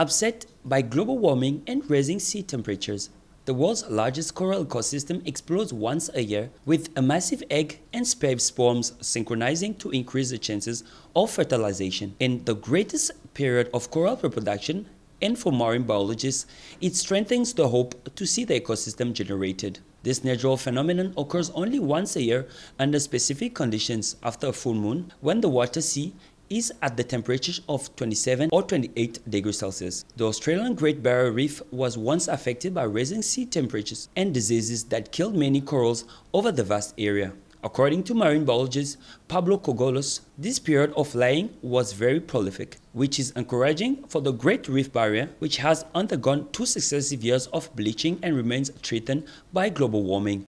Upset by global warming and rising sea temperatures, the world's largest coral ecosystem explodes once a year, with a massive egg and sperm swarms synchronizing to increase the chances of fertilization. In the greatest period of coral reproduction, and for marine biologists, it strengthens the hope to see the ecosystem generated. This natural phenomenon occurs only once a year under specific conditions after a full moon, when the water sea is at the temperatures of 27 or 28 degrees Celsius. The Australian Great Barrier Reef was once affected by rising sea temperatures and diseases that killed many corals over the vast area. According to marine biologist Pablo Cogollos, this period of laying was very prolific, which is encouraging for the Great Reef Barrier, which has undergone two successive years of bleaching and remains threatened by global warming.